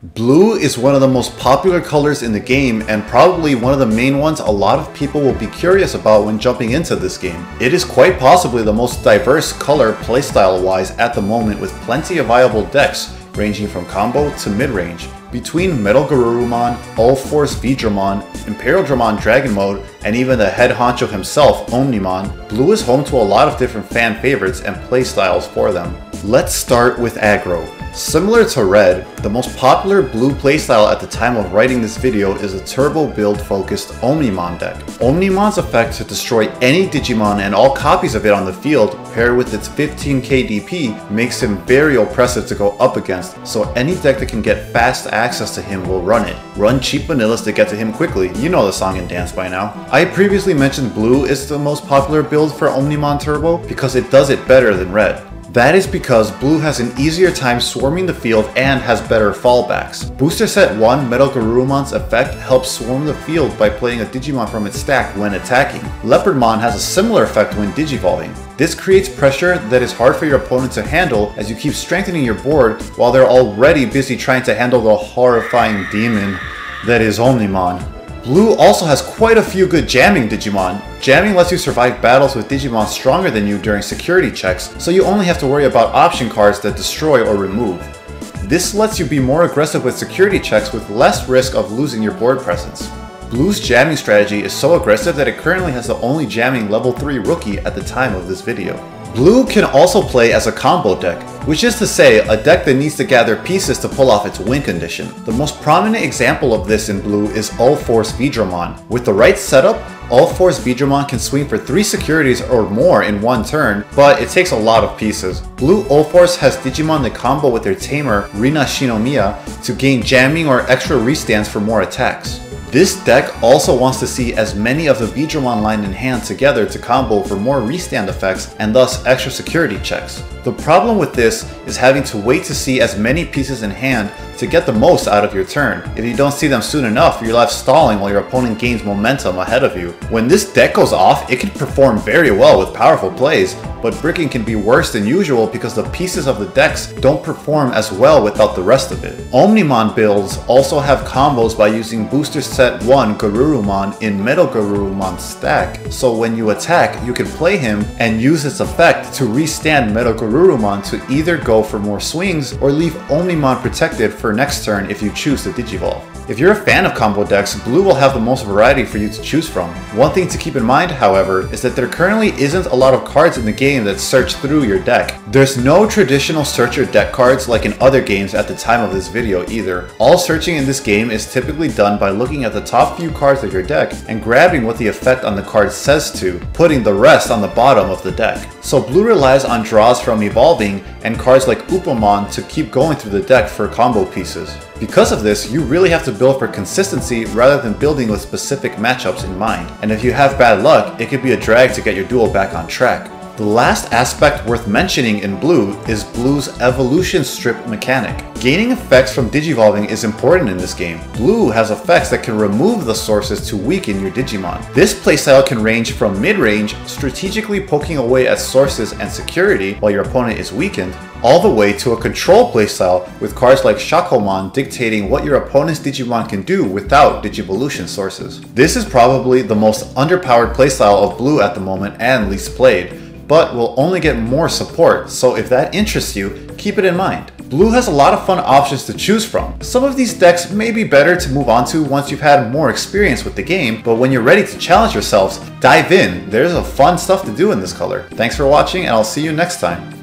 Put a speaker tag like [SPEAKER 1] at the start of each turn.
[SPEAKER 1] Blue is one of the most popular colors in the game and probably one of the main ones a lot of people will be curious about when jumping into this game. It is quite possibly the most diverse color playstyle wise at the moment with plenty of viable decks ranging from combo to mid-range. Between Metal Garurumon, All-Force Veedramon, Imperialdramon Dragon Mode, and even the head honcho himself, Omnimon, Blue is home to a lot of different fan favorites and playstyles for them. Let's start with aggro. Similar to Red, the most popular blue playstyle at the time of writing this video is a turbo build focused Omnimon deck. Omnimon's effect to destroy any Digimon and all copies of it on the field paired with its 15k DP makes him very oppressive to go up against, so any deck that can get fast access to him will run it. Run cheap vanillas to get to him quickly, you know the song and dance by now. I previously mentioned blue is the most popular build for Omnimon Turbo because it does it better than red. That is because Blue has an easier time swarming the field and has better fallbacks. Booster Set 1 Metal Garurumon's effect helps swarm the field by playing a Digimon from its stack when attacking. Leopardmon has a similar effect when digivolving. This creates pressure that is hard for your opponent to handle as you keep strengthening your board while they're already busy trying to handle the horrifying demon that is Omnimon. Blue also has quite a few good jamming Digimon. Jamming lets you survive battles with Digimon stronger than you during security checks, so you only have to worry about option cards that destroy or remove. This lets you be more aggressive with security checks with less risk of losing your board presence. Blue's jamming strategy is so aggressive that it currently has the only jamming level 3 rookie at the time of this video. Blue can also play as a combo deck, which is to say, a deck that needs to gather pieces to pull off its win condition. The most prominent example of this in blue is All-Force Veedramon. With the right setup, All-Force Veedramon can swing for 3 securities or more in one turn, but it takes a lot of pieces. Blue All-Force has Digimon that combo with their tamer, Rina Shinomiya, to gain jamming or extra restands for more attacks. This deck also wants to see as many of the Veedramon line in hand together to combo for more restand effects and thus extra security checks. The problem with this is having to wait to see as many pieces in hand to get the most out of your turn. If you don't see them soon enough, you're left stalling while your opponent gains momentum ahead of you. When this deck goes off, it can perform very well with powerful plays, but bricking can be worse than usual because the pieces of the decks don't perform as well without the rest of it. Omnimon builds also have combos by using booster set 1 Garurumon in Metal Garurumon's stack, so when you attack, you can play him and use its effect to restand Metal Garurumon to either go for more swings or leave Omnimon protected for next turn if you choose to Digivolve. If you're a fan of combo decks, blue will have the most variety for you to choose from. One thing to keep in mind, however, is that there currently isn't a lot of cards in the game that search through your deck. There's no traditional search your deck cards like in other games at the time of this video either. All searching in this game is typically done by looking at the top few cards of your deck and grabbing what the effect on the card says to, putting the rest on the bottom of the deck. So blue relies on draws from evolving and cards like Upamon to keep going through the deck for combo pieces. Because of this, you really have to build for consistency rather than building with specific matchups in mind. And if you have bad luck, it could be a drag to get your duel back on track. The last aspect worth mentioning in Blue is Blue's evolution strip mechanic. Gaining effects from digivolving is important in this game. Blue has effects that can remove the sources to weaken your Digimon. This playstyle can range from mid-range, strategically poking away at sources and security while your opponent is weakened, all the way to a control playstyle with cards like Shakomon dictating what your opponent's Digimon can do without Digivolution sources. This is probably the most underpowered playstyle of Blue at the moment and least played, but will only get more support, so if that interests you, keep it in mind. Blue has a lot of fun options to choose from. Some of these decks may be better to move on to once you've had more experience with the game, but when you're ready to challenge yourselves, dive in. There's a fun stuff to do in this color. Thanks for watching and I'll see you next time.